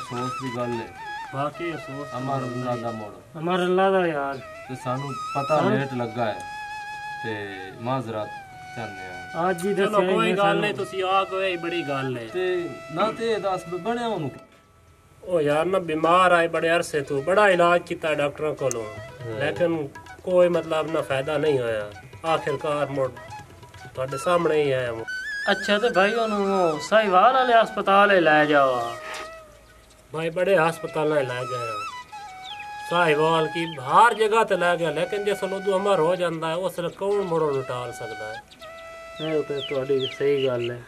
ਅਫਸੋਸ ਦੀ ਗੱਲ ਹੈ ਵਾਕਈ ਅਫਸੋਸ ਅਮਰ ਅੱਲਾ ਦਾ ਮੋੜ। ਅਮਰ ਅੱਲਾ ਦਾ ਯਾਰ। ਤੇ ਸਾਨੂੰ ਪਤਾ ਲੇਟ ਲੱਗਾ ਹੈ ਤੇ ਮਾਜ਼ਰਤ ਚਾਹੁੰਦੇ ਆ। ਅੱਜ ਹੀ ਦੱਸਿਆ ਚਲੋ ਕੋਈ ਗੱਲ ਨਹੀਂ ਤੁਸੀਂ ਆ ਕੋਈ ਬੜੀ ਗੱਲ ਹੈ ਤੇ ਨਾ ਤੇ ਦੱਸ ਬਣਿਆ ਉਹਨੂੰ। ਉਹ ਯਾਰ ਨਾ ਬਿਮਾਰ ਆਏ ਬੜੇ ਅਰਸੇ ਤੋਂ। ਬੜਾ ਇਲਾਜ ਕੀਤਾ ਡਾਕਟਰਾਂ ਕੋਲੋਂ। ਲੇਕਿਨ ਕੋਈ ਮਤਲਬ ਨਾ ਫਾਇਦਾ ਨਹੀਂ ਹੋਇਆ। ਆਖਿਰਕਾਰ ਮੁੜ ਤੁਹਾਡੇ ਸਾਹਮਣੇ ਹੀ ਆਇਆ। ਅੱਛਾ ਤੇ ਭਾਈ ਉਹਨੂੰ ਸਾਈਵਾਲ ਵਾਲੇ ਹਸਪਤਾਲ ਲੈ ਜਾਓ। भाई बड़े अस्पताल लै गया साहिवाल की हर जगह तो लै गया लेकिन जिस उदू अमर हो जाता है उस कौन मुड़ो टाल सकता है तो थोड़ी सही गल है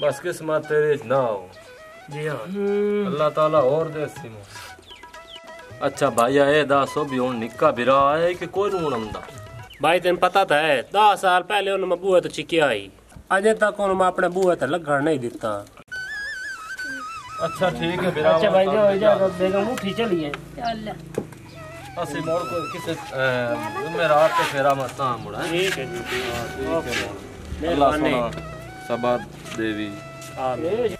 बस किस्मत तेरे ना हो जी हाँ अल्लाह ताला और दे अच्छा भाई ये दस भी हूँ निका बिरा है कि कोई नहीं आंदा भाई तेन पता तो है दस साल पहले उन्हें मैं बूहे तो चिकिया ही अजे तक उन्हें अपने बूहे तो लगन नहीं दिता ਦਿੱਤਾ ਅੱਛਾ ਠੀਕ ਹੈ ਬਿਰਾ ਅੱਛਾ ਭਾਈ ਜਾਓ ਇਜਾਜ਼ਤ ਬੇਗਮ ਉਠੀ ਚਲੀਏ ਚੱਲ ਅਸੀਂ ਮੋੜ ਕੋ ਕਿਸੇ ਰਾਤ ਤੇ ਫੇਰਾ ਮਤਾਂ ਮੁੜਾ ਠੀਕ ਹੈ ਜੀ ਠੀਕ ਹੈ। ਸੋਨਾ ਸਬਾ ਦੇਵੀ। ਆਮੀਨ।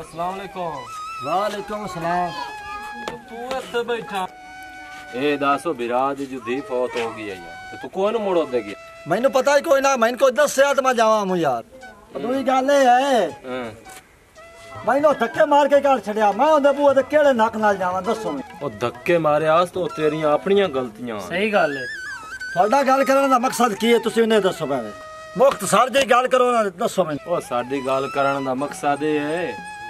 ਅਸਲਾਮ ਅਲੈਕੁਮ। ਵਾਲੇਕੁਮ ਸਲਾਮ। ਤੂੰ ਇੱਥੇ ਬੈਠਾ। ਇਹ ਦੱਸੋ ਬਿਰਾ ਦੀ ਜੁਦੀ ਫੌਤ ਹੋ ਗਈ ਹੈ ਯਾਰ। ਤੇ ਨੂੰ ਮੋੜ ਦੇ ਗਿਆ? ਮੈਨੂੰ ਪਤਾ ਹੀ ਕੋਈ ਨਾ ਮੈਨੂੰ ਕੋਈ ਦੱਸਿਆ ਤੇ ਮੈਂ ਜਾਵਾਂ ਮੂੰ ਯਾਰ। ਦੂਜੀ ਗੱਲ ਇਹ ਹੈ। ਹਾਂ। ਮੈਨੂੰ ਧੱਕੇ ਮਾਰ ਕੇ ਘਰ ਛੱਡਿਆ। ਮੈਂ ਉਹਦੇ ਬੂਹੇ ਤੇ ਕਿਹੜੇ ਨੱਕ ਨਾਲ ਜਾਵਾਂ ਦੱਸੋ ਮੈਨੂੰ। ਉਹ ਧੱਕੇ ਮਾਰੇ ਆਸ ਤੋਂ ਤੇਰੀਆਂ ਆਪਣੀਆਂ ਗਲਤੀਆਂ। ਸਹੀ ਗੱਲ ਹੈ। ਤੁਹਾਡਾ ਗੱਲ ਕਰਨ ਦਾ ਮਕਸਦ ਕੀ ਹੈ ਤੁਸੀਂ ਉਹਨੇ ਦੱਸੋ ਭਾਵੇਂ ਮੁਖਤਸਰ ਜੀ ਗੱਲ ਕਰੋ ਨਾ ਦੱਸੋ ਮੈਨੂੰ। ਉਹ ਸਾਡੀ ਗੱਲ ਕਰਨ ਦਾ ਮਕਸਦ ਇਹ ਹੈ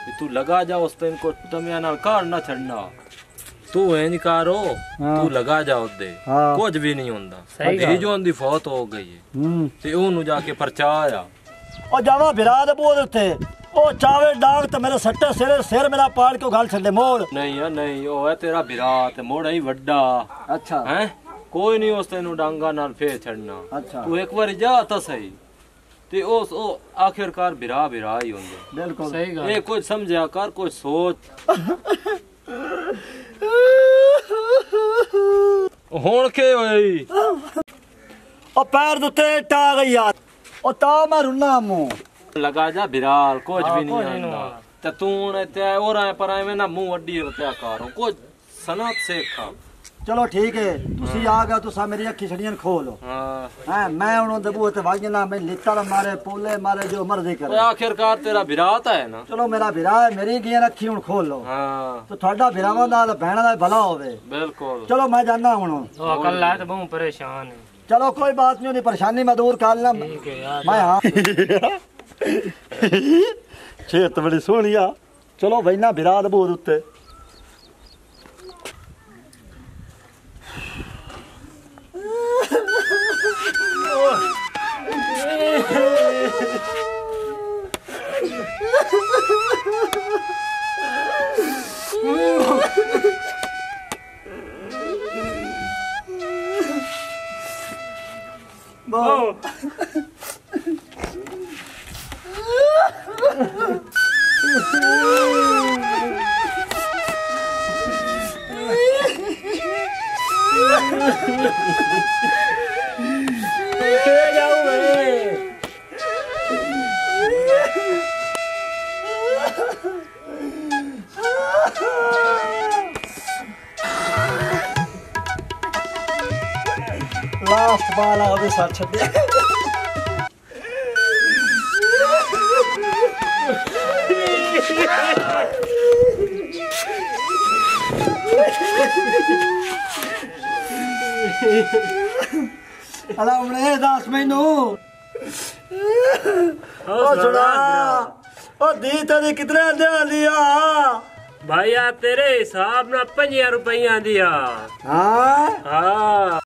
ਕਿ ਤੂੰ ਲਗਾ ਜਾ ਉਸ ਤੈਨ ਕੋ ਤਮਿਆਂ ਨਾਲ ਘਰ ਨਾ ਛੱਡਣਾ। ਤੂੰ ਇੰਜ ਕਰੋ ਤੂੰ ਲਗਾ ਜਾ ਉਹਦੇ। ਕੁਝ ਵੀ ਨਹੀਂ ਹੁੰਦਾ। ਇਹ ਜੋ ਉਹਦੀ ਫੌਤ ਹੋ ਗਈ ਹੈ। ਤੇ ਉਹਨੂੰ ਜਾ ਕੇ ਪਰਚਾ ਆ ਉਹ ਜਾਵਾਂ ਬਿਰਾ ਦੇ ਦੇ ਉੱਤੇ। ਉਹ ਚਾਵੇ ਡਾਂਗ ਤੇ ਮੇਰੇ ਸੱਟੇ ਸਿਰ ਸਿਰ ਮੇਰਾ ਪਾੜ ਕੇ ਗੱਲ ਛੱਡੇ ਮੋੜ। ਨਹੀਂ ਆ ਨਹੀਂ ਉਹ ਹੈ ਤੇਰਾ ਬਿਰਾ ਤੇ ਮੋੜਾ ਹੀ ਵੱਡਾ। ਅੱਛਾ। ਹੈ? ਕੋਈ ਨਹੀਂ ਉਸ ਤੈਨੂੰ ਡਾਂਗਾ ਨਾਲ ਫੇਰ ਛੱਡਣਾ। ਅੱਛਾ। ਤੂੰ ਇੱਕ ਵਾਰੀ ਜਾ ਤਾਂ ਸਹੀ। ਤੇ ਉਸ ਉਹ ਆਖਿਰਕਾਰ ਬਿਰਾ ਬਿਰਾ ਹੀ ਹੁੰਦੇ। ਬਿਲਕੁਲ। ਸਹੀ ਗੱਲ। ਇਹ ਕੁਝ ਸਮਝਿਆ ਕਰ ਕੁਝ ਸੋਚ। ਹੁਣ ਕੀ ਹੋਈ ਉਹ ਪੈਰ ਦੇ ਉੱਤੇ ਟਾ ਗਈ ਯਾਰ। ਉਹ ਤਾਂ ਮੈਂ ਰੁੰਨਾ ਮੂੰ ਲਗਾ ਜਾ ਬਿਰਾਲ ਕੁਝ ਵੀ ਨਹੀਂ ਆਉਂਦਾ। ਤੇ ਤੂੰ ਹੁਣ ਤੇ ਹੋਰ ਆਏ ਪਰ ਐਵੇਂ ਨਾ ਮੂੰਹ ਅੱਡੀ ਰਤਿਆ ਕਰ ਕੁਝ ਸਨਤ ਸਿੱਖਾ। ਚਲੋ ਠੀਕ ਹੈ ਤੁਸੀਂ ਆ ਗਏ ਤੁਸੀਂ ਮੇਰੀ ਅੱਖੀ ਛੜੀਆਂ ਖੋਲੋ ਹਾਂ। ਹਾਂ ਮੈਂ ਹੁਣ ਉਹਦੇ ਬੂਹੇ ਤੇ ਵਗ ਨਾ ਮੈਂ ਲਿੱਤਰ ਮਾਰੇ ਪੋਲੇ ਮਾਰੇ ਜੋ ਮਰਜ਼ੀ ਓਏ ਕਰੇ ਆਖਿਰਕਾਰ ਤੇਰਾ ਬਿਰਾਤ ਹੈ ਨਾ। ਚਲੋ ਮੇਰਾ ਵਿਰਾ ਹੈ ਮੇਰੀ ਗੀਆਂ ਅੱਖੀ ਹੁਣ ਖੋਲ ਲਓ। ਹਾਂ। ਤੇ ਤੁਹਾਡਾ ਵਿਰਾਵਾਂ ਨਾਲ ਭੈਣਾਂ ਦਾ ਭਲਾ ਹੋਵੇ। ਬਿਲਕੁਲ। ਚਲੋ ਮੈਂ ਜਾਣਾ ਹੁਣ। ਉਹ ਕੱਲਾ ਤੇ ਬਹੁਤ ਪਰੇਸ਼ਾਨ ਹੈ ਚਲੋ ਕੋਈ ਬਾਤ ਨਹੀਂ ਉਹਦੀ ਪਰੇਸ਼ਾਨੀ ਮੈਂ ਦੂਰ ਕਰ ਲਾਂ। ਠੀਕ ਹੈ ਯਾਰ ਮੈਂ ਹਾਂ। ਛੇਤ ਬੜੀ ਸੋਹਣੀ ਆ। ਚਲੋ ਬੈਨਾ ਵਿਰਾਦ ਬੋਦ ਉੱਤੇ। 뭐? 어. ਲਾਸਟ ਬਾਲ ਆ ਉਹਦੇ ਸਾਥ ਛੱਡਿਆ। ਅਲਾ ਉਹਨੇ ਦੱਸ ਮੈਨੂੰ। ਉਹ ਸੁਣਾ ਉਹ ਦੀ ਤੇਰੀ ਕਿਤਨੇ ਦੇ ਲਿਆ ਭਾਈ ਆ ਤੇਰੇ ਹਿਸਾਬ ਨਾਲ 5000 ਰੁਪਈਆ ਦੀ ਆ। ਹਾਂ? ਹਾਂ।